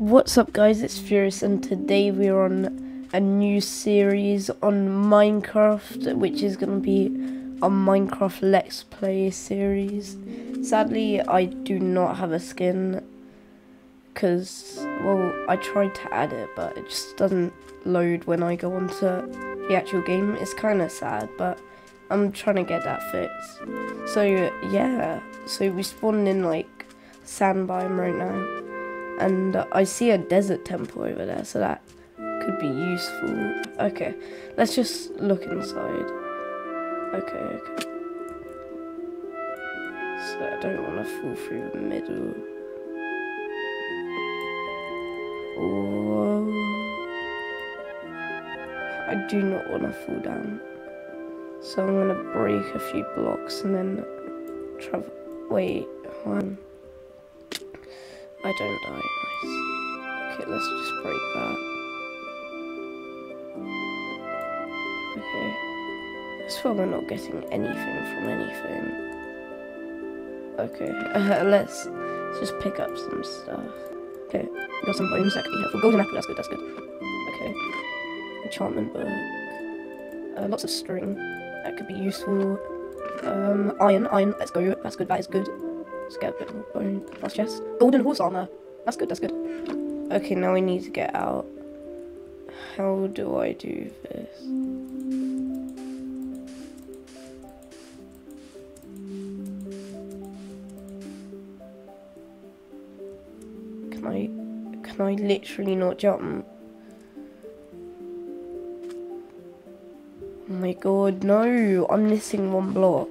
What's up guys, it's Furious and today we're on a new series on Minecraft which is going to be a Minecraft Let's Play series. Sadly I do not have a skin because, well, I tried to add it but it just doesn't load when I go onto the actual game. It's kind of sad but I'm trying to get that fixed. So yeah, so we spawned in like sand biome right now and I see a desert temple over there, so that could be useful. Okay, let's just look inside. Okay, okay. So I don't want to fall through the middle. Whoa. I do not want to fall down. So I'm going to break a few blocks and then travel. Wait, one. I don't die. Nice. Okay, let's just break that. Okay. That's why we're not getting anything from anything. Okay, uh, let's, let's just pick up some stuff. Okay, got some bones that could be helpful. Golden apple, that's good, that's good. Okay. Enchantment book. Uh, lots of string. That could be useful. Um, iron, iron, let's go. That's good, that is good. Let's get a bit more bone. Last chest. Golden horse armor. That's good, that's good. Okay, now we need to get out. How do I do this? Can I, can I literally not jump? Oh my god, no! I'm missing one block.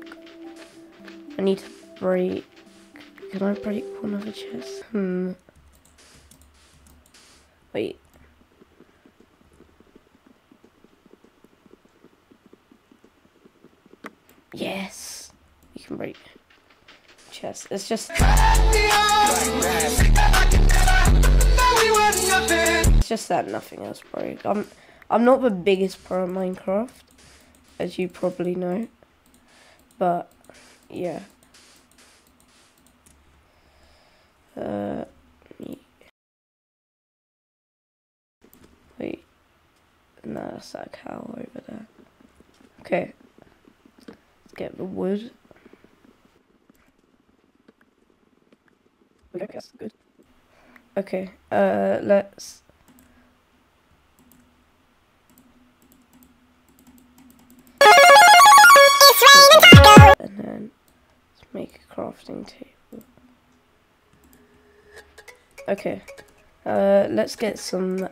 I need to break can I break one of the chests? Hmm. Wait. Yes. You can break chest. It's just It's just that nothing else broke. I'm I'm not the biggest pro in Minecraft, as you probably know. But yeah. Uh, wait. No, that's that cow over there. Okay. Let's get the wood. Okay, that's good. Okay, uh, let's... And then, let's make a crafting table. Okay. Uh, let's get some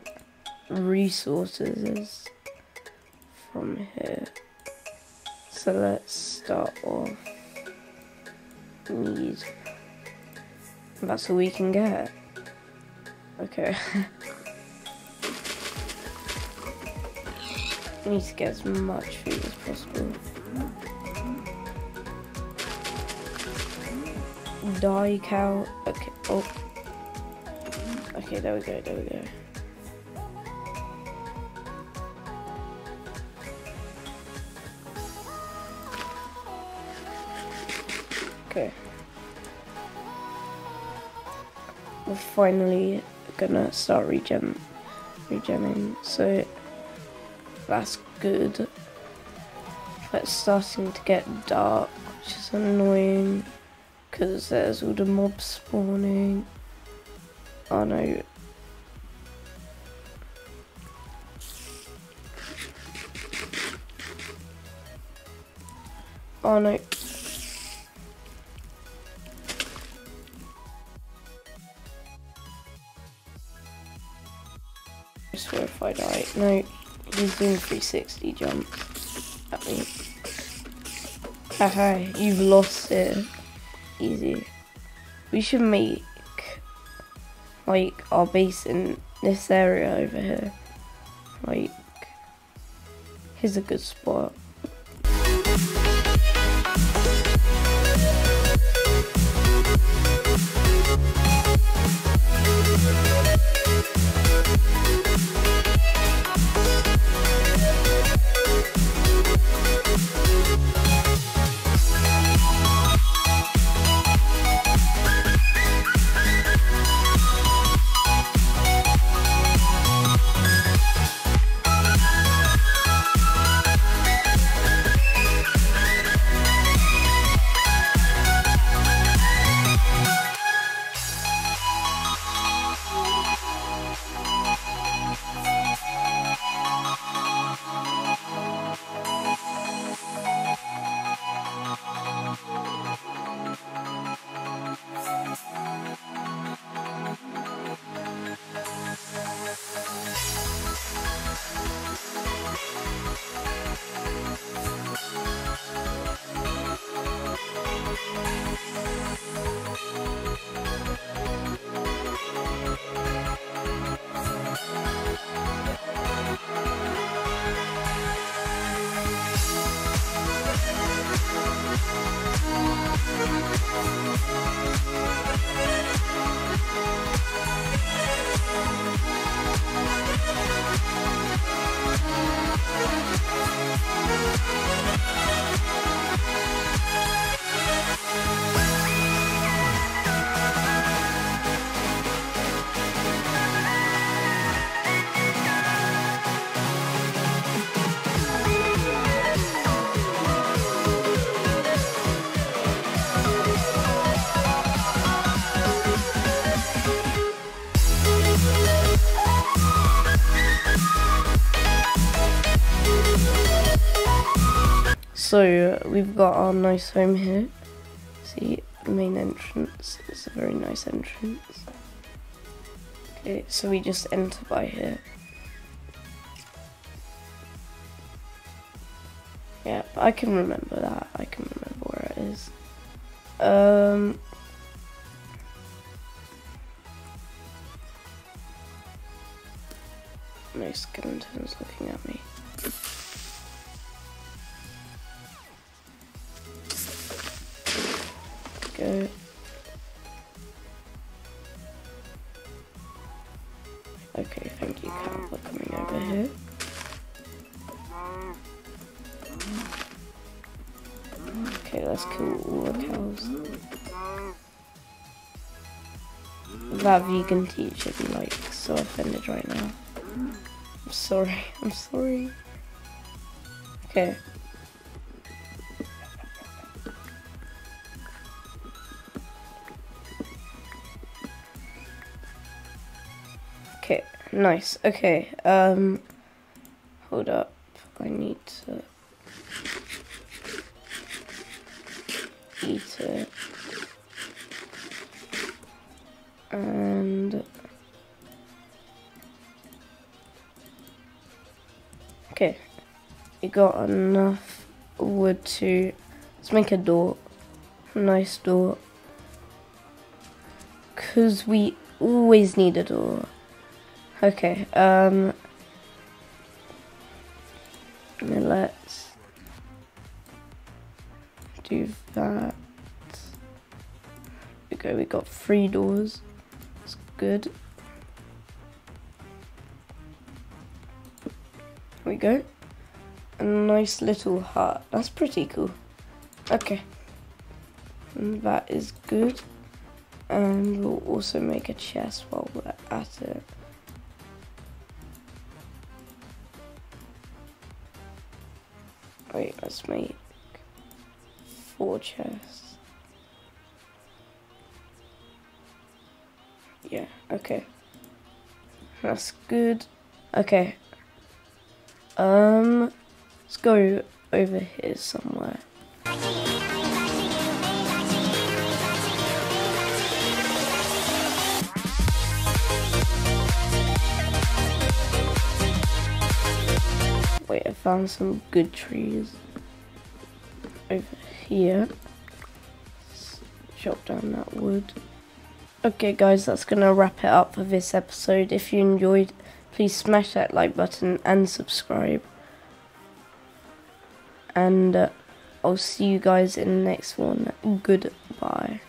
resources from here. So let's start off. Need. That's all we can get. Okay. need to get as much food as possible. Die cow. Okay. Oh. Okay, there we go, there we go. Okay. We're finally gonna start regen regenning, so that's good. But it's starting to get dark, which is annoying because there's all the mobs spawning. Oh no. Oh no. I swear if I die. No, he's doing 360 jumps at me. Haha, you've lost it. Easy. We should make like our base in this area over here. Like, here's a good spot. So we've got our nice home here. See, the main entrance. It's a very nice entrance. Okay, so we just enter by here. Yeah, I can remember that. I can remember where it is. Um. No skeletons looking at me. Okay, thank you, Cat, for coming over here. Okay, let's kill all the cows. That vegan teacher be like so offended right now. I'm sorry, I'm sorry. Okay. Nice. Okay, um, hold up. I need to eat it. And okay, we got enough wood to let's make a door, a nice door, cause we always need a door. Okay, um, let's do that. Okay, we got three doors. That's good. Here we go. A nice little heart. That's pretty cool. Okay. And that is good. And we'll also make a chest while we're at it. Wait, let's make four chests. Yeah, okay. That's good. Okay. Um, let's go over here somewhere. Wait, I found some good trees over here. Chop down that wood. Okay guys, that's going to wrap it up for this episode. If you enjoyed, please smash that like button and subscribe. And uh, I'll see you guys in the next one. Goodbye.